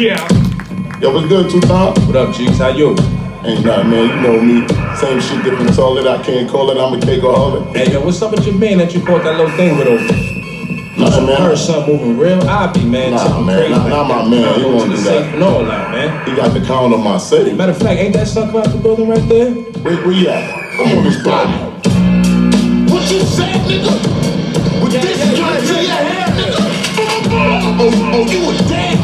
Yeah. Yo, what's good, two Tom? What up, Cheeks? How you? Ain't nothing, man. You know me. Same shit, different solid. I can't call it. I'm a cakeaholic. Hey, yo, what's up with your man that you caught that little thing with over? Nah, man. I Heard something moving real happy, man. Nah, something man. crazy. Nah, not my man. He Go won't to do the that. safe and all that, man. He got the count on my city. Matter of fact, ain't that sucker out the building right there? Where, where you at? Come on, this guy. What you say, nigga? With this gun to your head, nigga. Oh, oh, oh, you a dead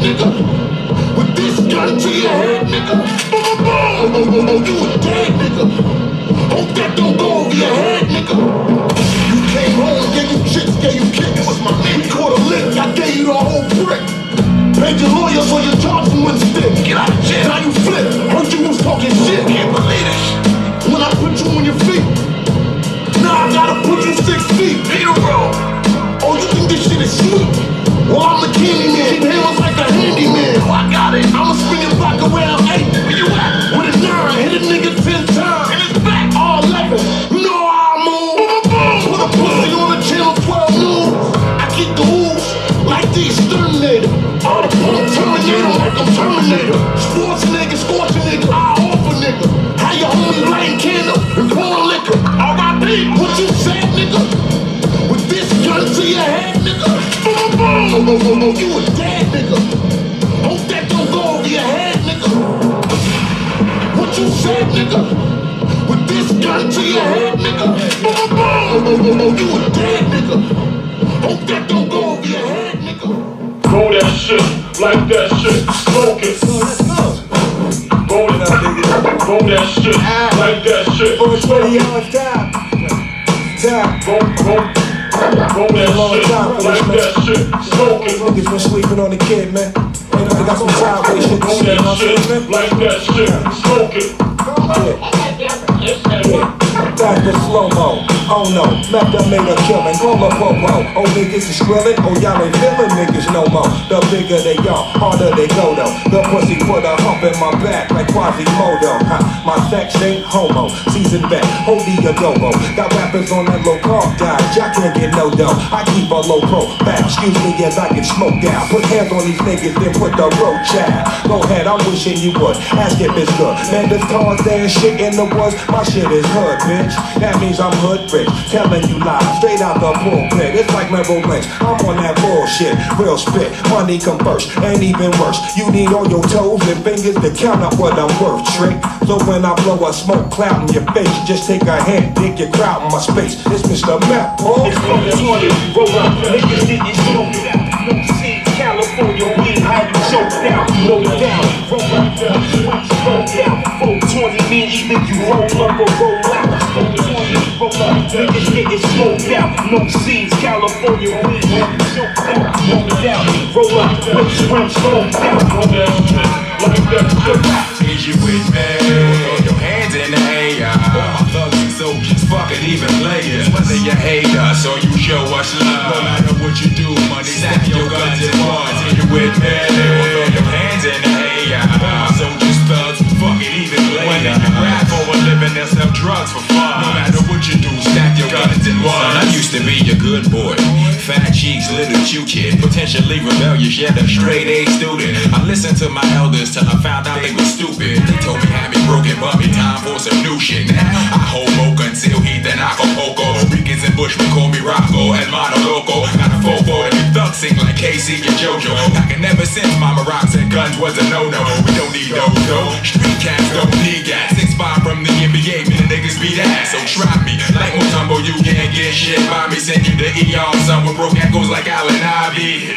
nigga? With this gun to your head, nigga. Oh, oh, oh, oh, you a dead nigga. Hope that don't go over your head, nigga. You came home, gave you chicks, gave you kicks. Was my name caught a lick? I gave you the whole brick. Paid your lawyer so your Johnson wouldn't stick. Get out of jail. Now you flip. Heard you was talking shit. Can't believe it. When I put you on your feet. Now I gotta put you six feet. Peter roll. Oh, you think this shit is sweet? Well, I'm the candy man. Keep hands like a handyman. Oh, I got it. I'ma spin Said, nigga? With this gun to your head, nigga. Boom, boom. Oh, oh, oh, oh, you a dead nigga. Hope that don't go over your head, nigga. Roll that shit, like that shit, smoke it. Roll it, roll that shit, like that shit, smoke it. Roll, roll, roll that shit, like that shit, smoke it. Niggas been sleeping on the kid, man. Ain't nothing got some sideways shit to Roll see, what that shit, like that shit, smoke it. Back to slow-mo. Oh no, done made a killing. Call a popo. Oh niggas is grilling. Oh y'all ain't feeling niggas no more. The bigger they are, harder they go though. The pussy put a hump in my back like Quasimodo. Ha, my sex ain't homo. Season back, the adobo. Got rappers on that low carb diet. Y'all can't get no dough. I keep a low pro. Back, excuse me as I get smoked out. Put hands on these niggas, then put the road child. Go ahead, I'm wishing you would. Ask if it's good. Man, this cars and shit in the woods. My shit is hood, bitch. That means I'm hood rich. Telling you lies, straight out the pulpit. It's like Merrill Lynch. I'm on that bullshit. Real spit. Money come first. Ain't even worse. You need all your toes and fingers to count up what I'm worth, trick. So when I blow a smoke cloud in your face, just take a hand, dig your crowd in my space. It's Mr. Map, boy. It's from the roll up, niggas didn't smoke it out. No see, California weed, how you choke down, roll it down, roll up, roll down. 420 mean either you roll up or roll out. 420, roll up, niggas getting smoked out. No seeds, California weed, how you choke down, roll it down, up, with shrimp smoked out. That shit, like that shit. Is you with me? Your hands in the air. All my thugs and soldiers, fuck it, even players. Whether you hate us or you show us love, no matter what you do, money, stack your guns and ones. Is you with me? Your hands in the air. Soldiers, thugs, fuck it, even players. Living, they'll sell drugs for fun. No matter what you do, stack your guns in ones. I used to be a good boy. Fat cheeks, little cute kid, potentially rebellious, yet a straight A student. I listened to my elders till I found out they were stupid. They told me had me broken, but me time for some new shit. Now I hold mocha until he then I Acapulco. Ricans and Bushmen call me Rocco and Mono Loco. Got a fofo and thugs sing like K-Ci and JoJo. I can never since Mama Rocks and guns was a no-no. We don't need those, no. Street cats don't need gas. Send you the ER, son with broke ankles like Allen Iverson.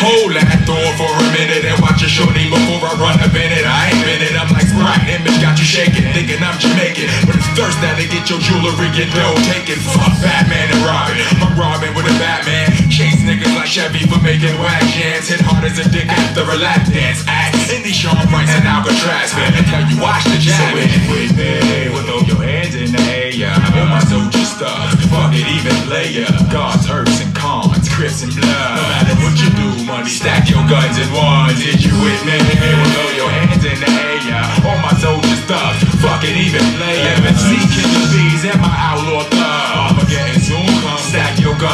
Hold that thought for a minute and watch your shorty before I run up in it. I ain't been it, I'm like Sprite. Image got you shaking, thinking I'm Jamaican. But it's thirst that to get your jewelry, get dough taken. Fuck Batman and Robin. I'm Robin with a Batman. Chase niggas like Chevy for making whack jams. Hit hard as a dick after a lap dance. Act in these Sean Price and Alcatraz, man. Until you watch the jab. So if you with throw your hands in the air. All my soldier stuff. Even player. Gods, herbs, and cons, crips and blood. No matter what you do, money, stack your guns in one. Did you with me? Well, throw your hands in the air. All my soldier stuff. Fuck it, even player. MC Killer Bees and my outlaw thug. Armageddon soon come. Stack your guns